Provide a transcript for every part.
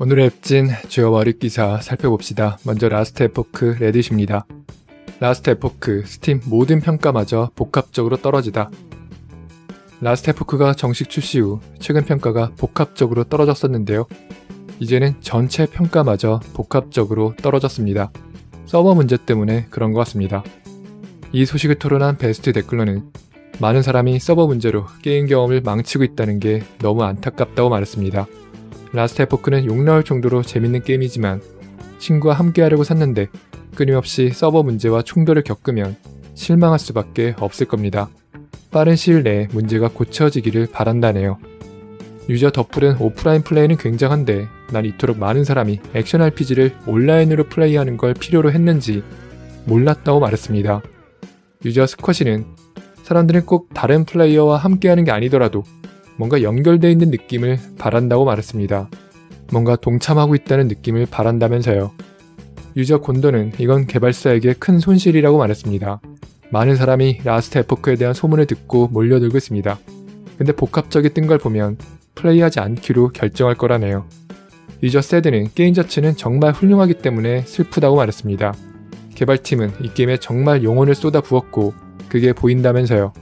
오늘의 웹진 주요 월익 기사 살펴봅시다. 먼저 라스트 에포크 레딧입니다. 라스트 에포크 스팀 모든 평가마저 복합적으로 떨어지다. 라스트 에포크가 정식 출시 후 최근 평가가 복합적으로 떨어졌었는데요. 이제는 전체 평가마저 복합적으로 떨어졌습니다. 서버 문제 때문에 그런 것 같습니다. 이 소식을 토론한 베스트 댓글로는 많은 사람이 서버 문제로 게임 경험을 망치고 있다는 게 너무 안타깝다고 말했습니다. 라스트 에포크는 욕 나올 정도로 재밌는 게임이지만 친구와 함께 하려고 샀는데 끊임없이 서버 문제와 충돌을 겪으면 실망할 수밖에 없을 겁니다. 빠른 시일 내에 문제가 고쳐지기를 바란다네요. 유저 더풀은 오프라인 플레이는 굉장한데 난 이토록 많은 사람이 액션 RPG를 온라인으로 플레이하는 걸 필요로 했는지 몰랐다고 말했습니다. 유저 스쿼시는 사람들은 꼭 다른 플레이어와 함께하는 게 아니더라도 뭔가 연결되어 있는 느낌을 바란다고 말했습니다. 뭔가 동참하고 있다는 느낌을 바란다면서요. 유저 곤도는 이건 개발사에게 큰 손실이라고 말했습니다. 많은 사람이 라스트 에포크에 대한 소문을 듣고 몰려들고 있습니다. 근데 복합적이 뜬 걸 보면 플레이하지 않기로 결정할 거라네요. 유저 세드는 게임 자체는 정말 훌륭하기 때문에 슬프다고 말했습니다. 개발팀은 이 게임에 정말 영혼을 쏟아 부었고 그게 보인다면서요.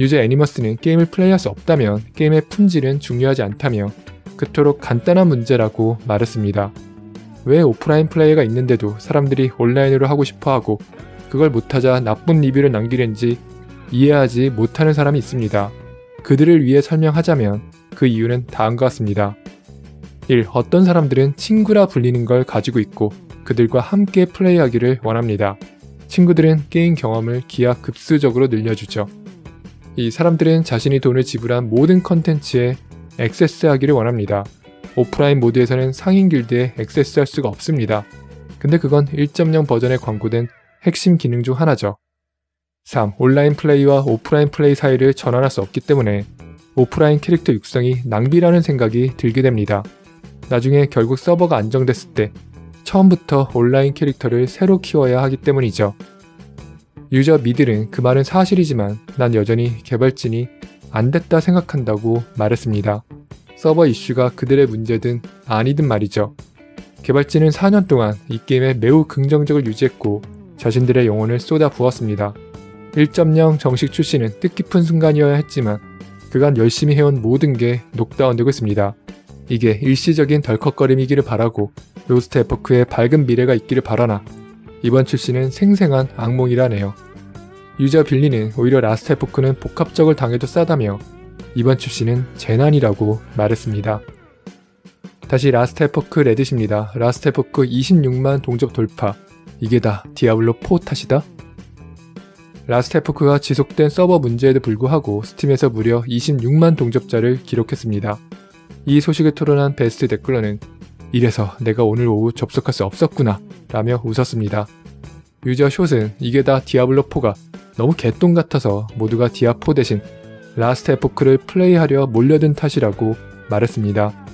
유저 애니머스는 게임을 플레이할 수 없다면 게임의 품질은 중요하지 않다며 그토록 간단한 문제라고 말했습니다. 왜 오프라인 플레이가 있는데도 사람들이 온라인으로 하고 싶어 하고 그걸 못하자 나쁜 리뷰를 남기는지 이해하지 못하는 사람이 있습니다. 그들을 위해 설명하자면 그 이유는 다음과 같습니다. 1. 어떤 사람들은 친구라 불리는 걸 가지고 있고 그들과 함께 플레이하기를 원합니다. 친구들은 게임 경험을 기하급수적으로 늘려주죠. 이 사람들은 자신이 돈을 지불한 모든 컨텐츠에 액세스하기를 원합니다. 오프라인 모드에서는 상인 길드에 액세스할 수가 없습니다. 근데 그건 1.0 버전에 광고된 핵심 기능 중 하나죠. 3. 온라인 플레이와 오프라인 플레이 사이를 전환할 수 없기 때문에 오프라인 캐릭터 육성이 낭비라는 생각이 들게 됩니다. 나중에 결국 서버가 안정됐을 때 처음부터 온라인 캐릭터를 새로 키워야 하기 때문이죠. 유저 미들은 그 말은 사실이지만 난 여전히 개발진이 안 됐다 생각한다고 말했습니다. 서버 이슈가 그들의 문제든 아니든 말이죠. 개발진은 4년 동안 이 게임에 매우 긍정적을 유지했고 자신들의 영혼을 쏟아 부었습니다. 1.0 정식 출시는 뜻깊은 순간이어야 했지만 그간 열심히 해온 모든 게 녹다운되고 있습니다. 이게 일시적인 덜컥거림이기를 바라고 라스트 에포크의 밝은 미래가 있기를 바라나 이번 출시는 생생한 악몽이라네요. 유저 빌리는 오히려 라스트 에포크는 복합적을 당해도 싸다며 이번 출시는 재난이라고 말했습니다. 다시 라스트 에포크 레딧입니다. 라스트 에포크 26만 동접 돌파. 이게 다 디아블로 4 탓이다? 라스트 에포크가 지속된 서버 문제에도 불구하고 스팀에서 무려 26만 동접자를 기록했습니다. 이 소식을 토론한 베스트 댓글러는 이래서 내가 오늘 오후 접속할 수 없었구나 라며 웃었습니다. 유저 숏은 이게 다 디아블로4가 너무 개똥 같아서 모두가 디아4 대신 라스트 에포크를 플레이하려 몰려든 탓이라고 말했습니다.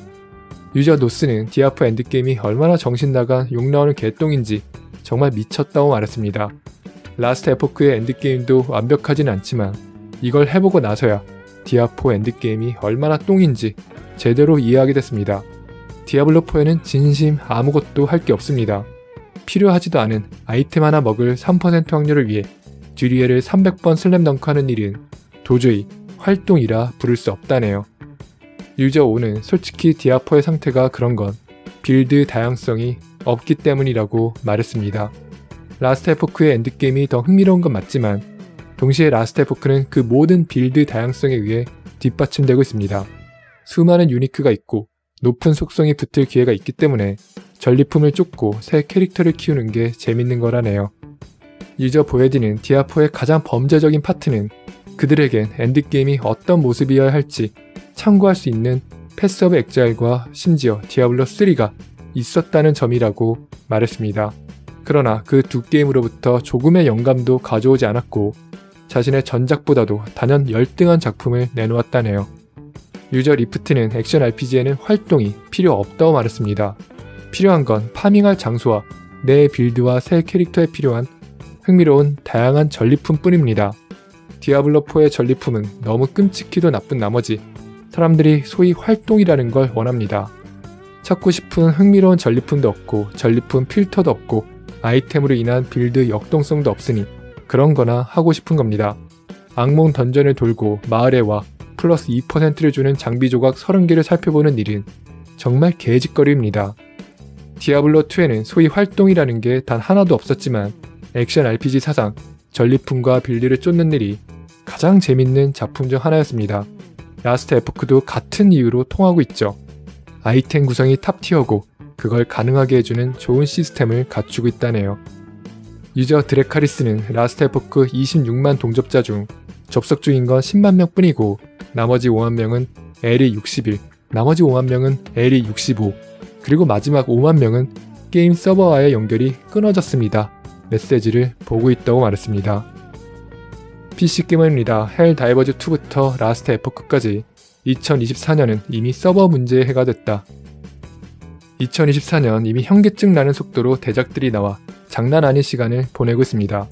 유저 노스는 디아4 endgame이 얼마나 정신나간 욕나오는 개똥인지 정말 미쳤다고 말했습니다. 라스트 에포크의 endgame도 완벽하진 않지만 이걸 해보고 나서야 디아4 endgame이 얼마나 똥인지 제대로 이해하게 됐습니다. 디아블로4에는 진심 아무것도 할 게 없습니다. 필요하지도 않은 아이템 하나 먹을 3% 확률을 위해 듀리엘을 300번 슬램덩크하는 일은 도저히 활동이라 부를 수 없다네요. 유저 5는 솔직히 디아4의 상태가 그런 건 build 다양성이 없기 때문이라고 말했습니다. 라스트 에포크의 endgame이 더 흥미로운 건 맞지만 동시에 라스트 에포크는 그 모든 build 다양성에 의해 뒷받침되고 있습니다. 수많은 unique가 있고 높은 속성이 붙을 기회가 있기 때문에 전리품을 쫓고 새 캐릭터를 키우는 게 재밌는 거라네요. 유저 보헤디는 디아4의 가장 범죄적인 파트는 그들에겐 endgame이 어떤 모습이어야 할지 참고할 수 있는 패스 오브 엑자일과 심지어 디아블로3가 있었다는 점이라고 말했습니다. 그러나 그 두 게임으로부터 조금의 영감도 가져오지 않았고 자신의 전작보다도 단연 열등한 작품을 내놓았다네요. 유저 리프트는 액션 RPG에는 활동이 필요 없다고 말했습니다. 필요한 건 farming할 장소와 내 build와 새 캐릭터에 필요한 흥미로운 다양한 전리품 뿐입니다. 디아블로4의 전리품은 너무 끔찍히도 나쁜 나머지 사람들이 소위 활동이라는 걸 원합니다. 찾고 싶은 흥미로운 전리품도 없고 전리품 필터도 없고 아이템으로 인한 build 역동성도 없으니 그런 거나 하고 싶은 겁니다. 악몽 던전을 돌고 마을에 와 플러스 2%를 주는 장비 조각 30개를 살펴보는 일은 정말 개짓거리입니다. 디아블로2에는 소위 활동이라는 게 단 하나도 없었지만 액션 RPG 사상, 전리품과 build를 쫓는 일이 가장 재밌는 작품 중 하나였습니다. 라스트 에포크도 같은 이유로 통하고 있죠. 아이템 구성이 top tier고 그걸 가능하게 해주는 좋은 시스템을 갖추고 있다네요. 유저 드레카리스는 라스트 에포크 26만 동접자 중 접속 중인 건 10만 명 뿐이고 나머지 5만 명은 LE-61, 나머지 5만 명은 LE-65, 그리고 마지막 5만 명은 게임 서버와의 연결이 끊어졌습니다. 메시지를 보고 있다고 말했습니다. PC 게임입니다. 헬 다이버즈 2부터 라스트 에포크까지 2024년은 이미 서버 문제의 해가 됐다. 2024년 이미 현기증 나는 속도로 대작들이 나와 장난 아닌 시간을 보내고 있습니다.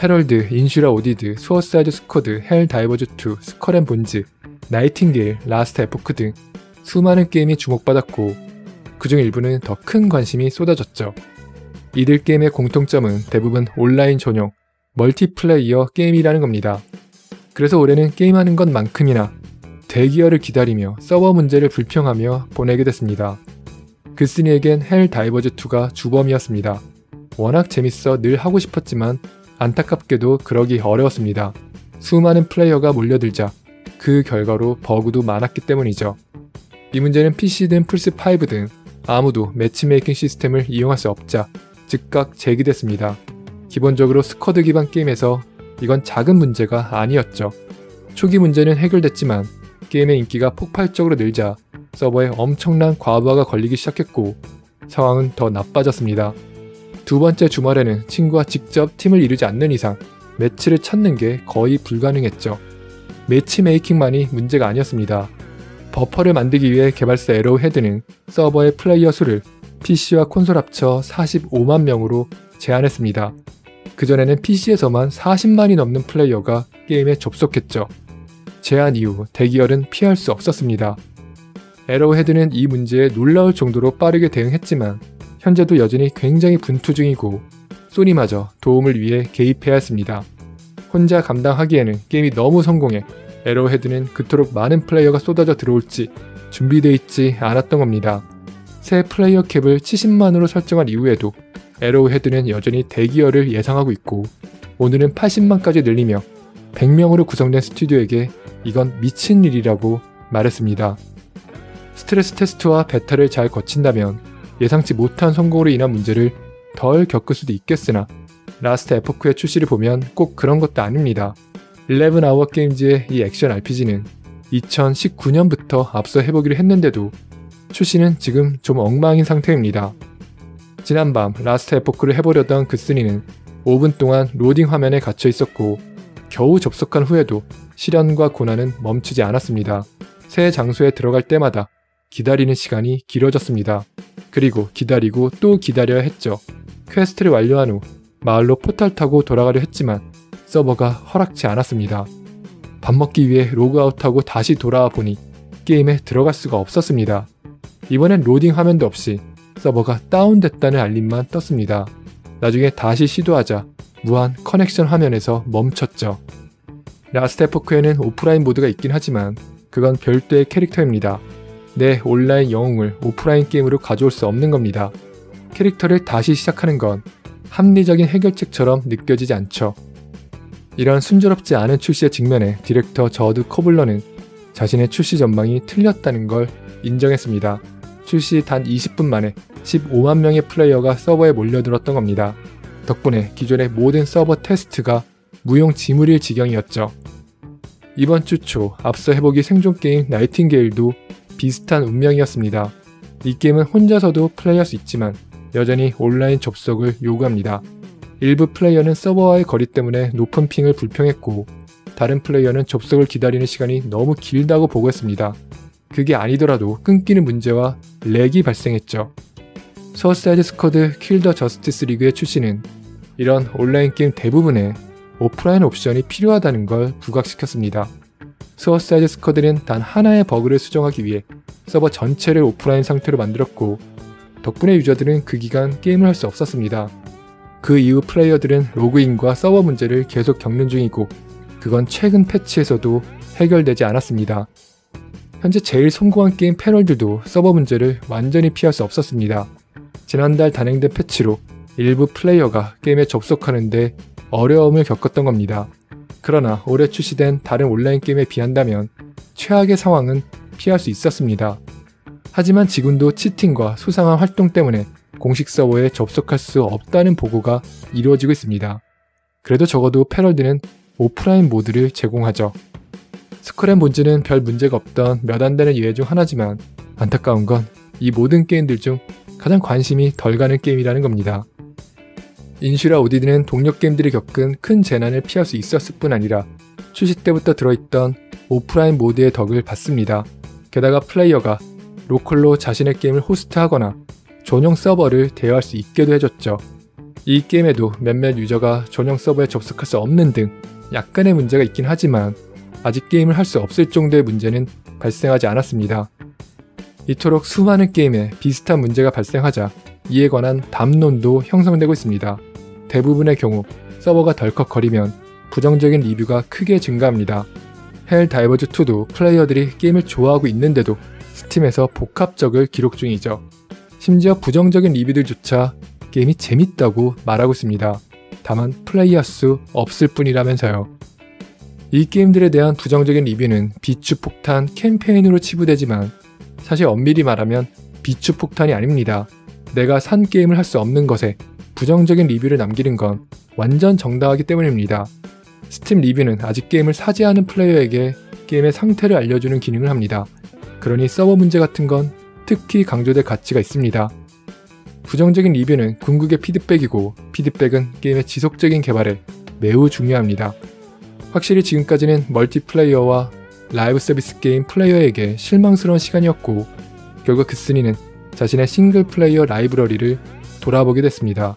팰월드, 인슈라우디드, 수어사이드 스쿼드, 헬 다이버즈 2, 스컬앤 본즈, 나이팅게일, 라스트 에포크 등 수많은 게임이 주목받았고 그중 일부는 더 큰 관심이 쏟아졌죠. 이들 게임의 공통점은 대부분 온라인 전용, 멀티플레이어 게임이라는 겁니다. 그래서 올해는 게임하는 것만큼이나 대기열을 기다리며 서버 문제를 불평하며 보내게 됐습니다. 글쓴이에겐 헬 다이버즈 2가 주범이었습니다. 워낙 재밌어 늘 하고 싶었지만 안타깝게도 그러기 어려웠습니다. 수많은 플레이어가 몰려들자 그 결과로 버그도 많았기 때문이죠. 이 문제는 PC든 플스5 등 아무도 매치메이킹 시스템을 이용할 수 없자 즉각 제기됐습니다. 기본적으로 스쿼드 기반 게임에서 이건 작은 문제가 아니었죠. 초기 문제는 해결됐지만 게임의 인기가 폭발적으로 늘자 서버에 엄청난 과부하가 걸리기 시작했고 상황은 더 나빠졌습니다. 두 번째 주말에는 친구와 직접 팀을 이루지 않는 이상 매치를 찾는 게 거의 불가능했죠. matchmaking만이 문제가 아니었습니다. 버퍼를 만들기 위해 개발사 애로우헤드는 서버의 플레이어 수를 PC와 콘솔 합쳐 45만 명으로 제한했습니다. 그전에는 PC에서만 40만이 넘는 플레이어가 게임에 접속했죠. 제한 이후 대기열은 피할 수 없었습니다. 애로우헤드는 이 문제에 놀라울 정도로 빠르게 대응했지만 현재도 여전히 굉장히 분투 중이고 소니마저 도움을 위해 개입해야 했습니다. 혼자 감당하기에는 게임이 너무 성공해 애로우헤드는 그토록 많은 플레이어가 쏟아져 들어올지 준비되어 있지 않았던 겁니다. 새 플레이어 cap을 70만으로 설정한 이후에도 애로우헤드는 여전히 대기열을 예상하고 있고 오늘은 80만까지 늘리며 100명으로 구성된 스튜디오에게 이건 미친 일이라고 말했습니다. 스트레스 테스트와 베타를 잘 거친다면 예상치 못한 성공으로 인한 문제를 덜 겪을 수도 있겠으나 라스트 에포크의 출시를 보면 꼭 그런 것도 아닙니다. 11아워 게임즈의 이 액션 RPG는 2019년부터 앞서 해보기로 했는데도 출시는 지금 좀 엉망인 상태입니다. 지난밤 라스트 에포크를 해보려던 글쓴이는 5분 동안 로딩 화면에 갇혀 있었고 겨우 접속한 후에도 시련과 고난은 멈추지 않았습니다. 새 장소에 들어갈 때마다 기다리는 시간이 길어졌습니다. 그리고 기다리고 또 기다려야 했죠. 퀘스트를 완료한 후 마을로 포탈 타고 돌아가려 했지만 서버가 허락치 않았습니다. 밥 먹기 위해 로그아웃하고 다시 돌아와 보니 게임에 들어갈 수가 없었습니다. 이번엔 로딩 화면도 없이 서버가 다운됐다는 알림만 떴습니다. 나중에 다시 시도하자 무한 connection 화면에서 멈췄죠. 라스트 에포크에는 오프라인 모드가 있긴 하지만 그건 별도의 캐릭터입니다. 내 온라인 영웅을 오프라인 게임으로 가져올 수 없는 겁니다. 캐릭터를 다시 시작하는 건 합리적인 해결책처럼 느껴지지 않죠. 이런 순조롭지 않은 출시의 직면에 디렉터 저드 커블러는 자신의 출시 전망이 틀렸다는 걸 인정했습니다. 출시 단 20분 만에 15만 명의 플레이어가 서버에 몰려들었던 겁니다. 덕분에 기존의 모든 서버 테스트가 무용지물일 지경이었죠. 이번 주 초 앞서 해보기 생존 게임 나이팅게일도 비슷한 운명이었습니다. 이 게임은 혼자서도 플레이할 수 있지만 여전히 온라인 접속을 요구합니다. 일부 플레이어는 서버와의 거리 때문에 높은 ping을 불평했고 다른 플레이어는 접속을 기다리는 시간이 너무 길다고 보고했습니다. 그게 아니더라도 끊기는 문제와 lag이 발생했죠. 수어사이드 스쿼드 킬 더 저스티스 리그의 출시는 이런 온라인 게임 대부분에 오프라인 옵션이 필요하다는 걸 부각시켰습니다. 수어사이드 스쿼드는 단 하나의 버그를 수정하기 위해 서버 전체를 오프라인 상태로 만들었고 덕분에 유저들은 그 기간 게임을 할 수 없었습니다. 그 이후 플레이어들은 로그인과 서버 문제를 계속 겪는 중이고 그건 최근 패치에서도 해결되지 않았습니다. 현재 제일 성공한 게임 Palworld도 서버 문제를 완전히 피할 수 없었습니다. 지난달 단행된 패치로 일부 플레이어가 게임에 접속하는데 어려움을 겪었던 겁니다. 그러나 올해 출시된 다른 온라인 게임에 비한다면 최악의 상황은 피할 수 있었습니다. 하지만 지금도 cheating과 수상한 활동 때문에 공식 서버에 접속할 수 없다는 보고가 이루어지고 있습니다. 그래도 적어도 Palworld는 오프라인 모드를 제공하죠. Skull and Bones는 별 문제가 없던 몇 안 되는 예외 중 하나지만 안타까운 건 이 모든 게임들 중 가장 관심이 덜 가는 게임이라는 겁니다. Enshrouded는 동료 게임들이 겪은 큰 재난을 피할 수 있었을 뿐 아니라 출시 때부터 들어있던 오프라인 모드의 덕을 받습니다. 게다가 플레이어가 local로 자신의 게임을 호스트하거나 전용 서버를 대여할 수 있게도 해줬죠. 이 게임에도 몇몇 유저가 전용 서버에 접속할 수 없는 등 약간의 문제가 있긴 하지만 아직 게임을 할 수 없을 정도의 문제는 발생하지 않았습니다. 이토록 수많은 게임에 비슷한 문제가 발생하자 이에 관한 담론도 형성되고 있습니다. 대부분의 경우 서버가 덜컥거리면 부정적인 리뷰가 크게 증가합니다. Helldivers 2도 플레이어들이 게임을 좋아하고 있는데도 Steam에서 복합적을 기록 중이죠. 심지어 부정적인 리뷰들조차 게임이 재밌다고 말하고 있습니다. 다만 플레이할 수 없을 뿐이라면서요. 이 게임들에 대한 부정적인 리뷰는 비추폭탄 캠페인으로 치부되지만 사실 엄밀히 말하면 비추폭탄이 아닙니다. 내가 산 게임을 할 수 없는 것에 부정적인 리뷰를 남기는 건 완전 정당하기 때문입니다. 스팀 리뷰는 아직 게임을 사지 않은 플레이어에게 게임의 상태를 알려주는 기능을 합니다. 그러니 서버 문제 같은 건 특히 강조될 가치가 있습니다. 부정적인 리뷰는 궁극의 피드백이고 피드백은 게임의 지속적인 개발에 매우 중요합니다. 확실히 지금까지는 multiplayer와 라이브 서비스 게임 플레이어에게 실망스러운 시간이었고 결국 그스니는 자신의 싱글 플레이어 라이브러리를 돌아보게 됐습니다.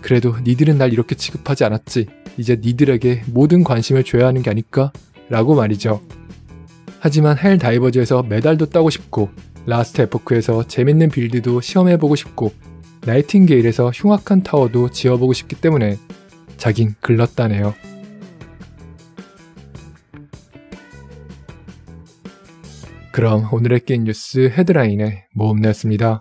그래도 니들은 날 이렇게 취급하지 않았지. 이제 니들에게 모든 관심을 줘야 하는 게 아닐까? 라고 말이죠. 하지만 Helldivers에서 메달도 따고 싶고 Last Epoch에서 재밌는 build도 시험해보고 싶고 Nightingale에서 흉악한 타워도 지어보고 싶기 때문에 자긴 글렀다네요. 그럼 오늘의 게임 뉴스 헤드라인의 모험내였습니다.